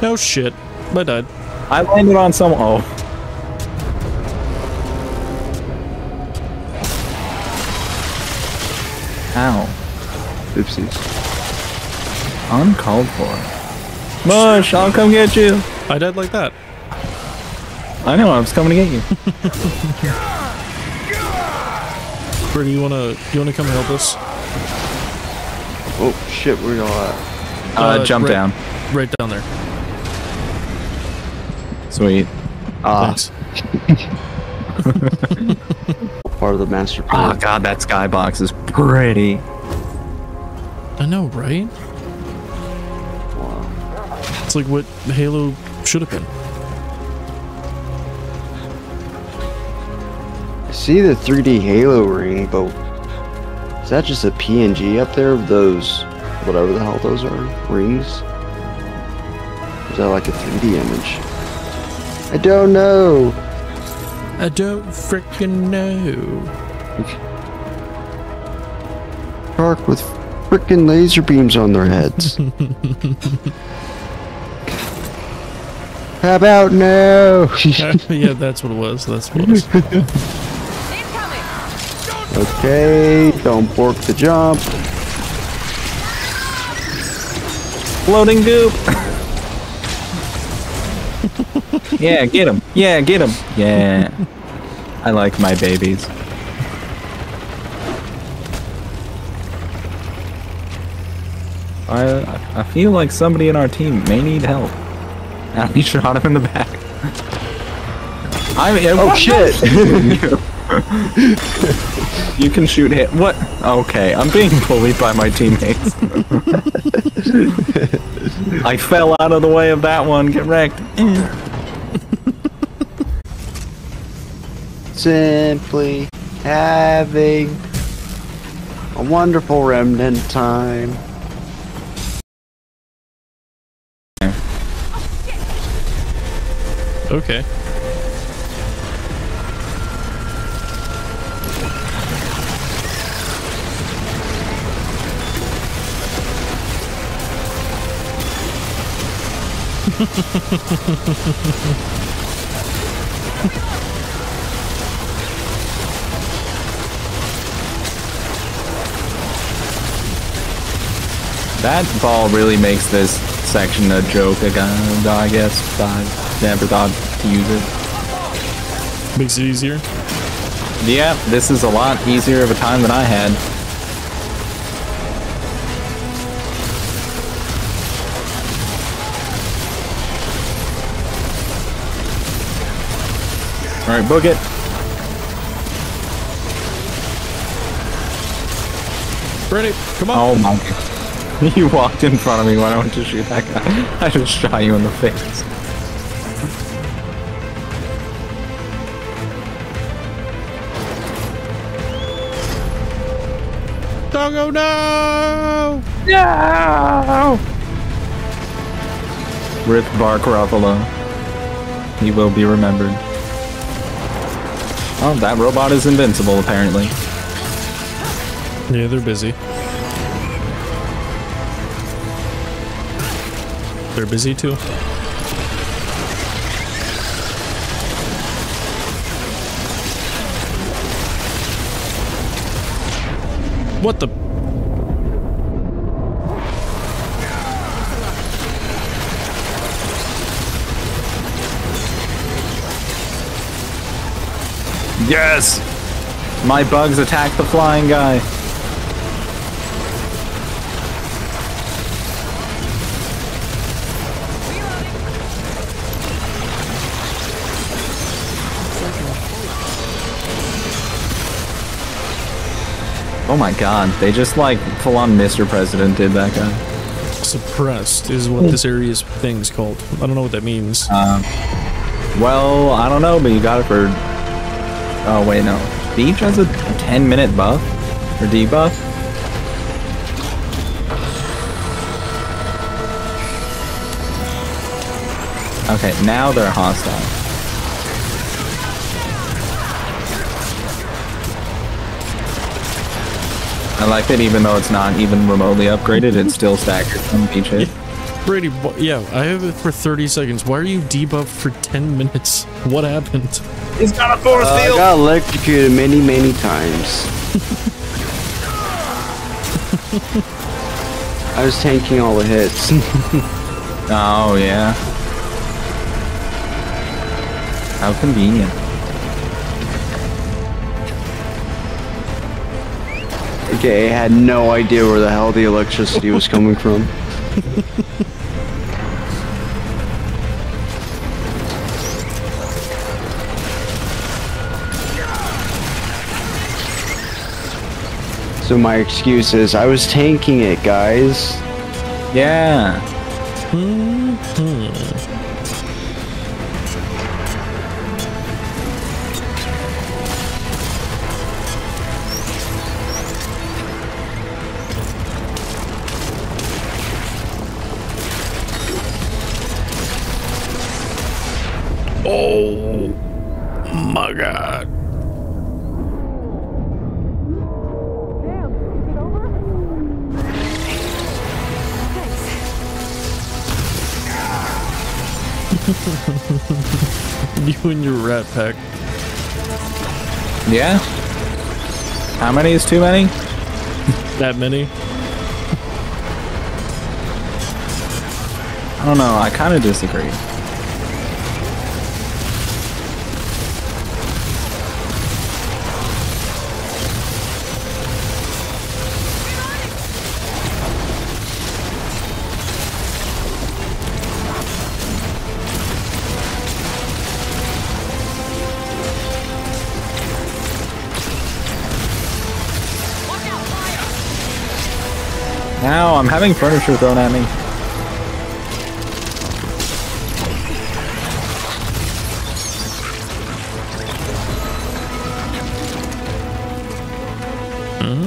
No shit. I died. I landed on some. Oh. Ow. Oopsies. Uncalled for. Mush, I'll come get you. I died like that. I know, I was coming to get you. Brittany, you wanna you wanna come help us? Oh shit, where y'all at? Uh, Uh, jump right- down. Right down there. Sweet. Ah, Thanks. part of the master plan. Oh god, that skybox is pretty. I know, right? Wow. It's like what Halo should have been. I see the 3D Halo ring, but is that just a PNG up there of those, whatever the hell those are, rings? Is that like a 3D image? I don't know. I don't frickin' know. Shark with freaking laser beams on their heads. How about now? yeah, that's what it was. That's what it was. okay, don't bork the jump. Floating goop. Yeah, get him. Yeah, get him. Yeah. I like my babies. I I feel like somebody in our team may need help. And we shot him in the back. I mean, Oh shit! you can shoot hit. What? Okay, I'm being bullied by my teammates. I fell out of the way of that one. Get wrecked. Simply having a wonderful remnant time. Okay. That ball really makes this section a joke again, I guess. I never thought to use it. Makes it easier. Yeah, this is a lot easier of a time than I had. Alright, book it. Ready? Come on. Oh my. You walked in front of me when I went to shoot that guy. I just shot you in the face. Doggo, no! No! Rip Bark Ruffalo. He will be remembered. Oh, that robot is invincible, apparently. Yeah, they're busy. They're busy too. What the? Yes! My bugs attack the flying guy. Oh my god, they just like full on Mr. President did that guy. Suppressed is what this area's thing's called. I don't know what that means. Uh, well, I don't know, but you got it for. Oh, wait, no. Beej has a 10 minute buff? Or debuff? Okay, now they're hostile. I like that even though it's not even remotely upgraded, it's still staggered from each hit. Brady, yeah, I have it for 30 seconds. Why are you debuffed for 10 minutes? What happened? He's got a force Uh, I got electrocuted many, many times. I was tanking all the hits. Oh yeah. How convenient. okay, I had no idea where the hell the electricity was coming from. So my excuse is I was tanking it, guys. Yeah. Oh And your rat pack. Yeah. How many is too many? That many? I don't know. I kind of disagree. I'm having furniture thrown at me. Hmm?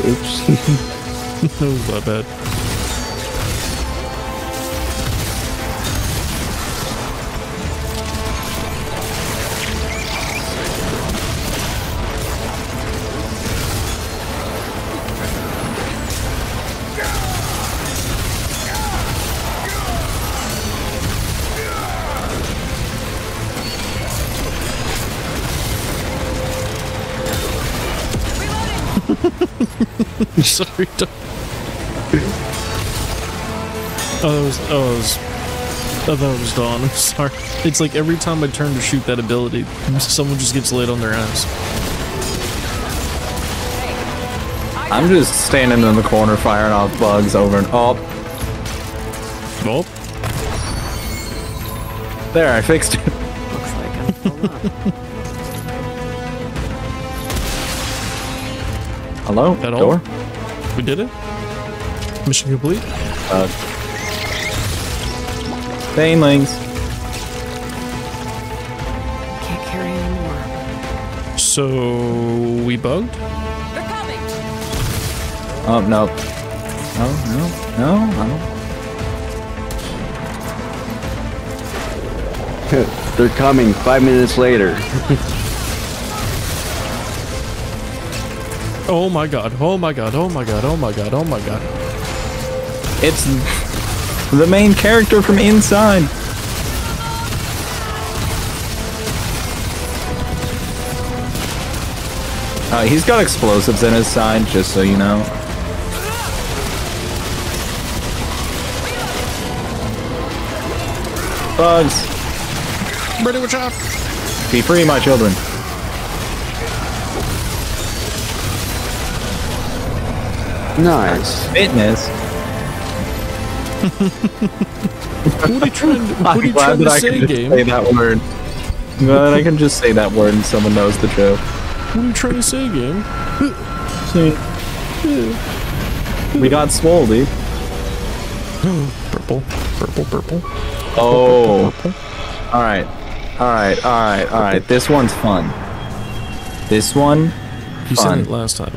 Oops. that was not bad. Sorry, Doc. Oh, that was, oh, it was, oh, I thought it was Dawn. I'm sorry. It's like every time I turn to shoot that ability, someone just gets laid on their ass. I'm just standing in the corner firing off bugs over and oh, Well, there I fixed it. Looks like I'm full up. Hello, That all? Door. we did it. Mission complete. Uh, Banelings. Can't carry anymore. So we bugged. They're coming. Oh no. No, no, no. They're coming five minutes later. Oh my god. Oh my god. Oh my god. Oh my god. Oh my god. It's the main character from Inside. Uh, he's got explosives in his side, just so you know. Bugs, Ready, watch out. be free, my children. Nice. Fitness. What are you trying to, what are you trying to say, game? say that word. But I can just say that word and someone knows the joke. What are you trying to say, game? We got swole, dude. Purple. Purple. Purple. Oh. Purple. All right. All right. All right. All right. This one's fun. This one. You said it last time.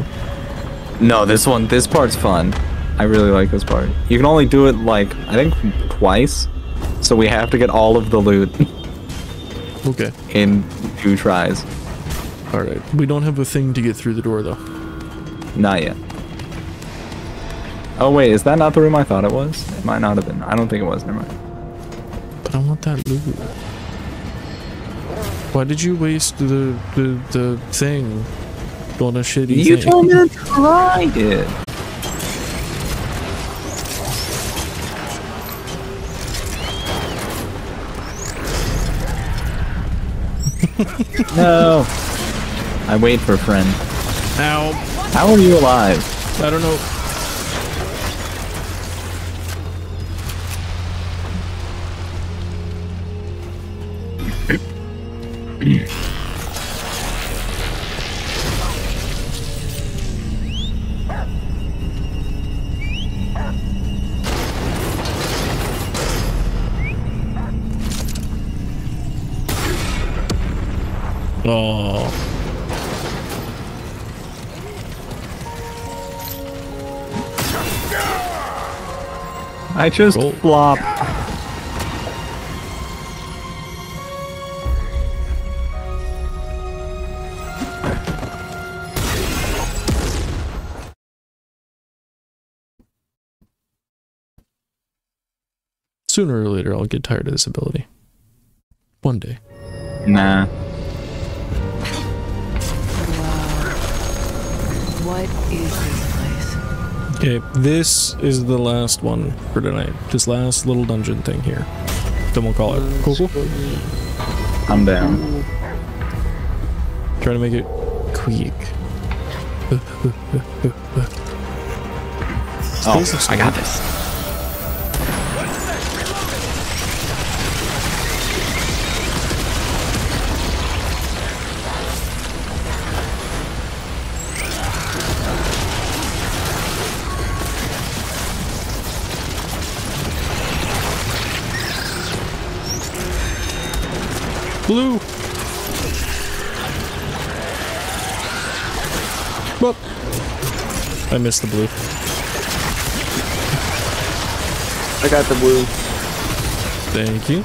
No, this one. This part's fun. I really like this part. You can only do it like I think twice, so we have to get all of the loot Okay. in two tries. All right, we don't have a thing to get through the door though. Not yet. Oh wait, is that not the room I thought it was? It might not have been. I don't think it was. Never mind. But I want that loot. Why did you waste the the, the thing on a shitty You thing? told me to try it. no. I wait for a friend. Ow! How are you alive? I don't know. Oh, I just Roll. flop. sooner or later I'll get tired of this ability. One day. Nah. What is this place? Okay, this is the last one for tonight. This last little dungeon thing here. Then we'll call it. Cool, cool. I'm down. Trying to make it quick. Oh, I got this. I missed the blue. I got the blue. Thank you.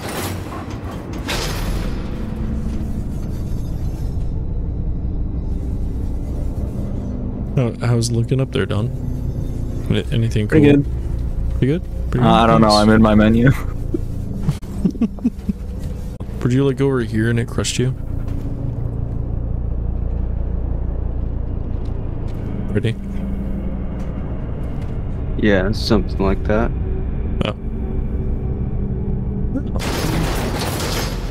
how's looking up there, Dawn? Anything cool? Pretty good. Pretty good? Pretty Uh, I don't know. I'm in my menu. Would you like go over here and it crushed you? Ready? Yeah, something like that. Oh.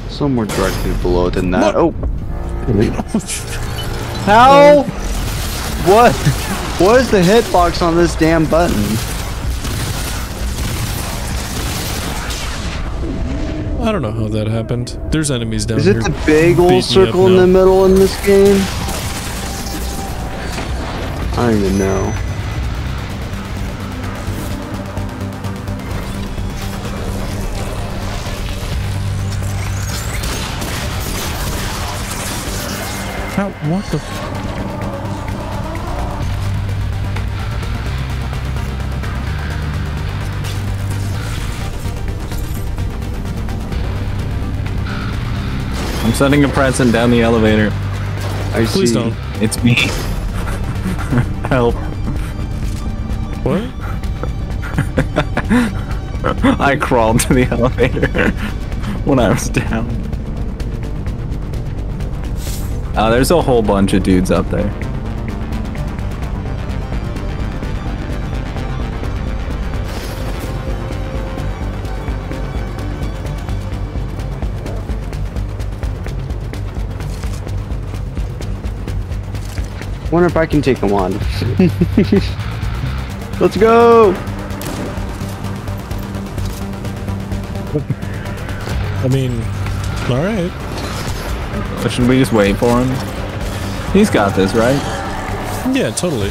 Somewhere directly below than that. Oh, How? What? What is the hitbox on this damn button? I don't know how that happened. There's enemies down Is here. it the big old circle in the middle in this game? I don't even know. How? What the? I'm sending a present down the elevator. I Please see. don't. It's me. Help. What? I crawled to the elevator when I was down. Uh, there's a whole bunch of dudes up there. Wonder if I can take them on. Let's go! I mean, all right. But should we just wait for him? He's got this, right? Yeah, totally.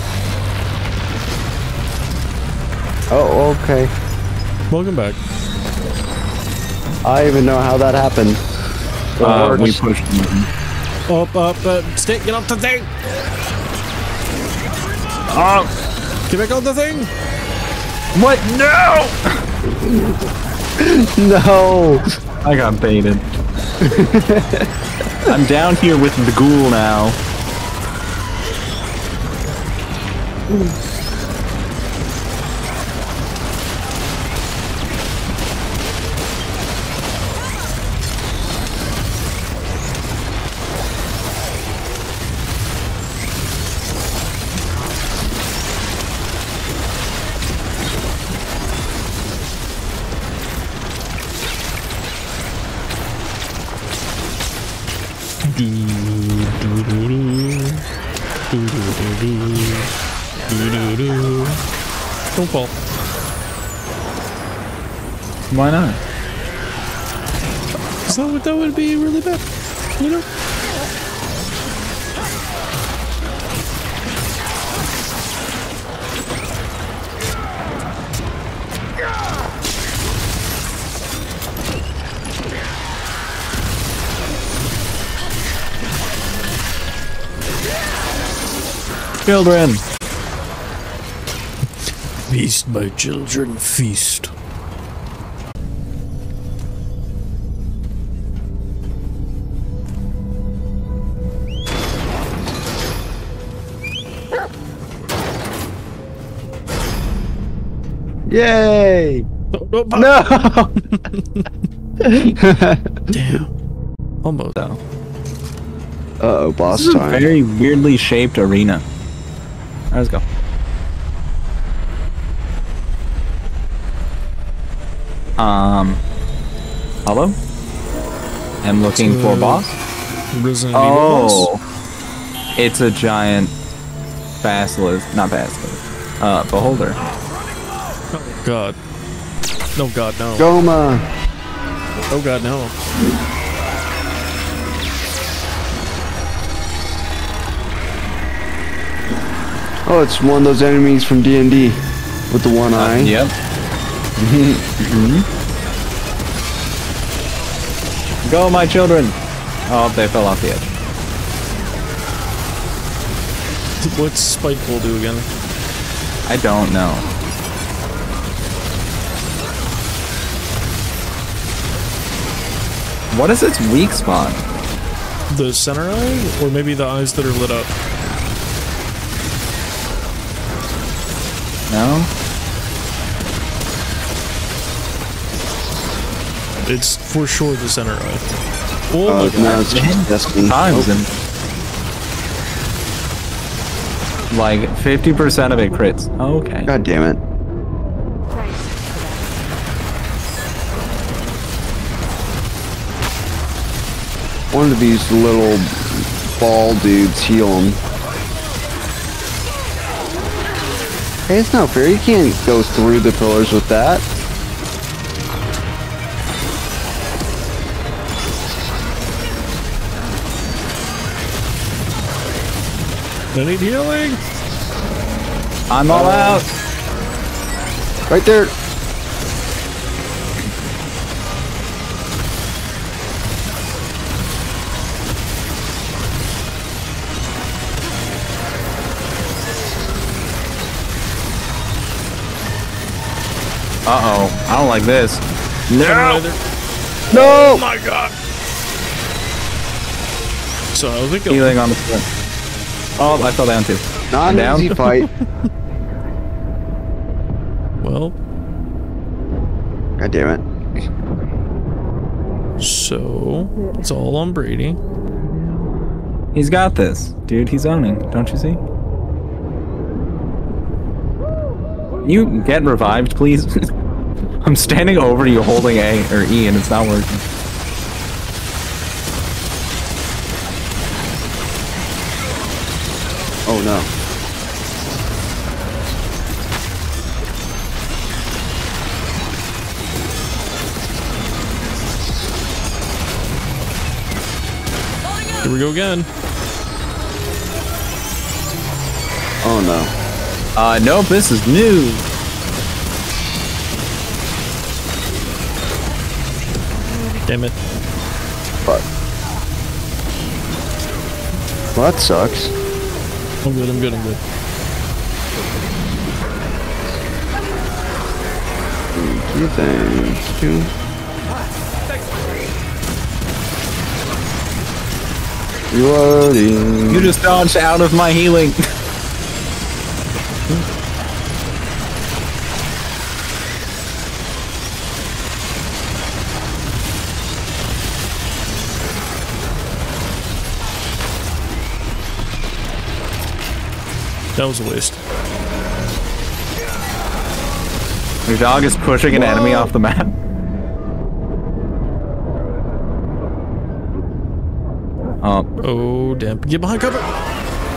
Oh, okay. Welcome back. I even know how that happened. Uh, we pushed him. Up, up, uh, stay, get off the thing! Oh, Get back on the thing! what? No! No! I got baited. I'm down here with the ghoul now. Why not? So that would be really bad. You know? Children. Feast, my children, feast. Yay! Oh, oh, oh, No! Damn. Almost. Though. Uh-oh, boss This is a time. very weirdly shaped arena. Alright, let's go. Um, hello? I'm looking for Uh, boss. Resident Evil boss. Oh, it's a giant basilisk, not basilisk, uh, beholder. God. No, God, no. Goma! Oh, God, no. Oh, it's one of those enemies from D&D with the one uh, eye. Yep. Go, my children! Oh, they fell off the edge. What's Spike will do again? I don't know. What is its weak spot? The center eye? Or maybe the eyes that are lit up? No? It's for sure the center eye. Oh Uh, my god. no, it's just Destiny. Times Oh, and like 50% of it crits. Okay. God damn it. One of these little ball dudes heal him. Hey, it's not fair. You can't go through the pillars with that. I need healing! I'm all oh. out. Right there. Uh-oh. I don't like this. No! No! Oh my god! So I think I'll- Healing on the front. Oh, I fell down too. Not I'm an down. easy fight. Well, God damn it. so it's all on Brady. He's got this. Dude, he's owning. Don't you see? You get revived, please. I'm standing over you holding A or E and it's not working. Oh no. Here we go again. Oh no. Uh, nope, this is new. Damn it. But well, that sucks. I'm good, I'm good, I'm good. Thank you, thank you. Reloading. You just dodged out of my healing. That was a waste. Your dog is pushing an enemy off the map. Oh, Oh, damn. Get behind cover!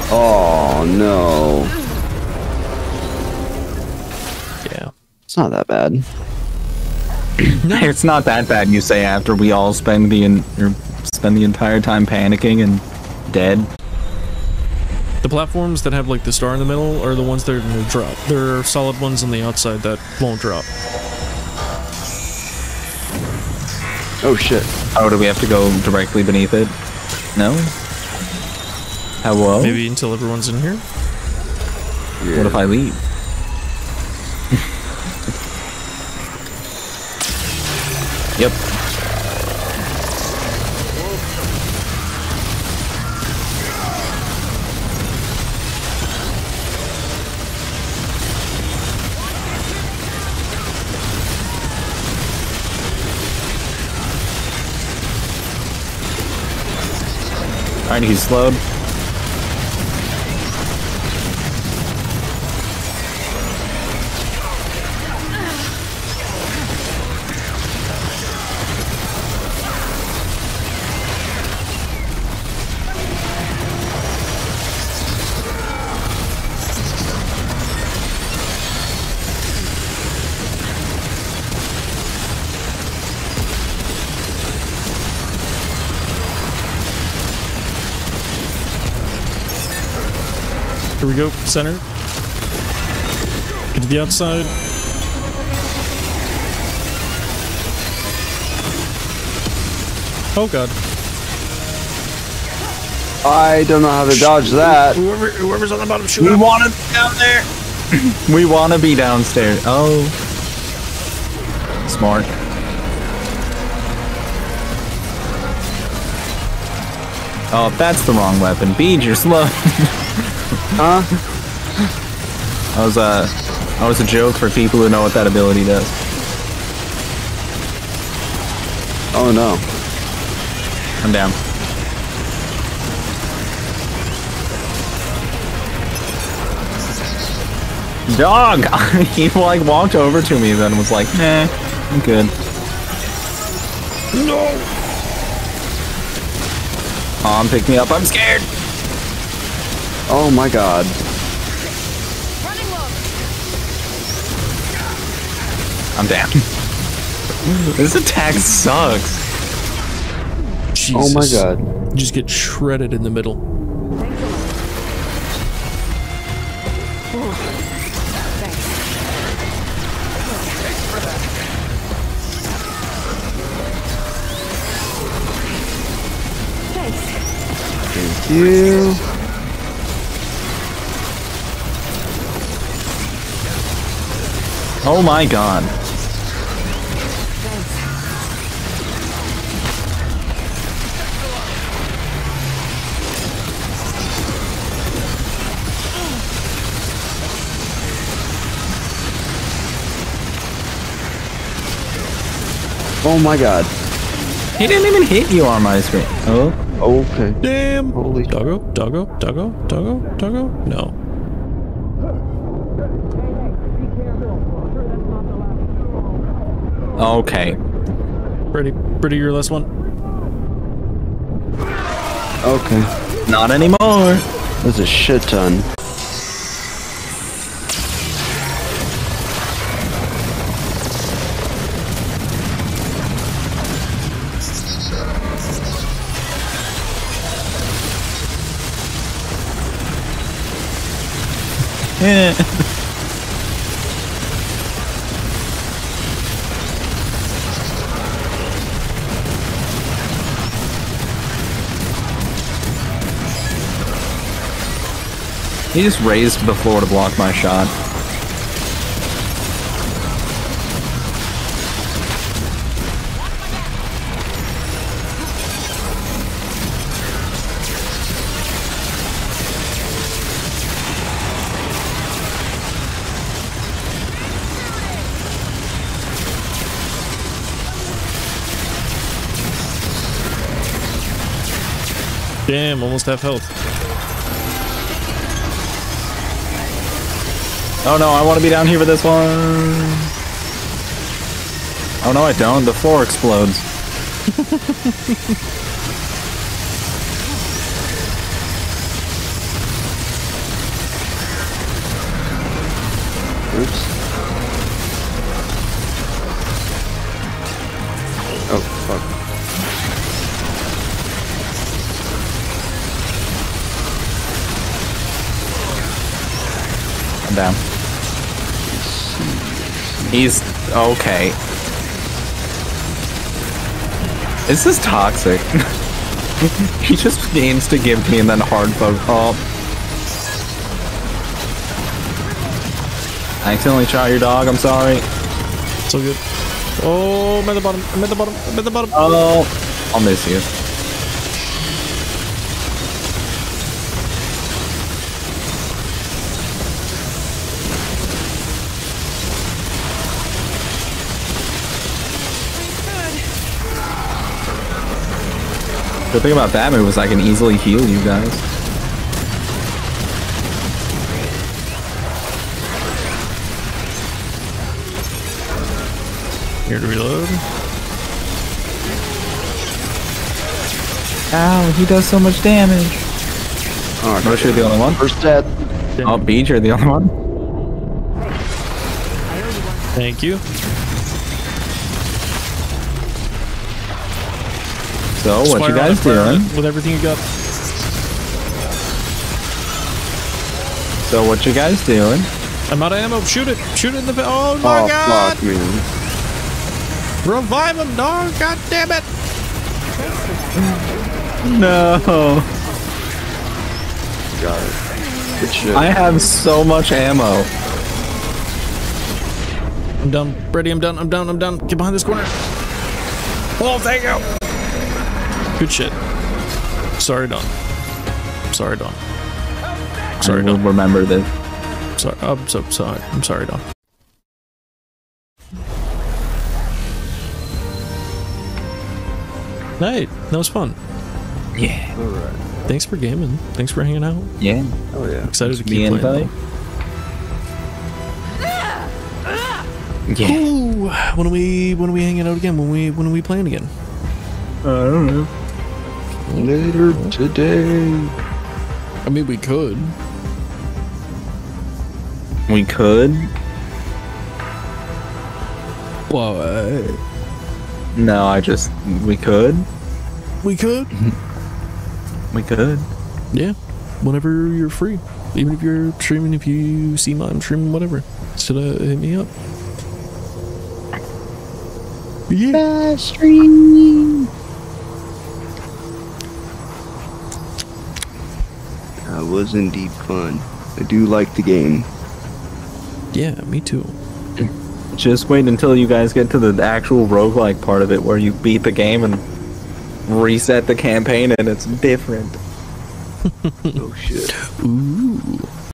Oh no. Yeah. It's not that bad. it's not that bad. You say after we all spend the in, er, spend the entire time panicking and dead. The platforms that have like the star in the middle are the ones that are going to drop. There are solid ones on the outside that won't drop. Oh shit. Oh, do we have to go directly beneath it? No. Hello. Uh? Maybe until everyone's in here. What if I leave? yep. Alright, he's slowed. We go. Center. Get to the outside. Oh god. I don't know how to dodge that. Whoever, whoever's on the bottom, shoot We up. want to be down there. we want to be downstairs. Oh. Smart. Oh, that's the wrong weapon. Bead, you're slow. Huh? That was a, that was a joke for people who know what that ability does. Oh no. I'm down. Dog! he like walked over to me then was like, nah, I'm good. No! Mom, pick me up, I'm scared! Oh my god. I'm down. this attack sucks. Oh my god. You just get shredded in the middle. Thank you. Oh my god. Oh my god. He didn't even hit you on my screen. Oh. oh okay. Damn! Holy Doggo, doggo, doggo, doggo, doggo. No. Okay. Pretty, pretty your last one. Okay. Not anymore. That's a shit ton. Eh. He just raised the floor to block my shot. Damn, almost half health. Oh no, I want to be down here for this one. Oh no, I don't. The floor explodes. Oops. Oh, fuck. I'm down. He's okay. This is toxic. he just aims to give me and then hard focus. Oh. I accidentally shot your dog, I'm sorry. So good. Oh, I'm at the bottom. I'm at the bottom. I'm at the bottom. Oh. I'll miss you. The thing about that move is I can easily heal you guys. Here to reload. Ow, he does so much damage. Oh, Roche, you're the only one? First death. Oh, Beej, you're the only one? Thank you. So, what Fire you guys it, fire on doing? With everything you got. So, what you guys doing? I'm out of ammo. Shoot it. Shoot it in the. fa- Oh my Oh, god. fuck, man. Revive him, dog. God damn it. No. Got it. Good shit. I have so much ammo. I'm done. Ready, I'm done. I'm done. I'm done. Get behind this corner. Oh, thank you. Good shit. Sorry, Dawn. Sorry, Dawn. Sorry, I will Dawn. remember this. Sorry. I'm so sorry. I'm sorry, Dawn. Hey, that was fun. Yeah. Alright. Thanks for gaming. Thanks for hanging out. Yeah. Oh, yeah. Excited to Me keep and playing. Ty. Yeah. Ooh, when are we when are we hanging out again? When we when are we playing again? Uh, I don't know. Later today. I mean, we could. We could. What? No, I just. We could. We could. We could. Yeah, whenever you're free. Even if you're streaming, if you see my I'm streaming, whatever. Just uh, hit me up. Yeah. That was indeed fun. I do like the game. Yeah, me too. Just wait until you guys get to the actual roguelike part of it where you beat the game and reset the campaign and it's different. Oh shit. Ooh.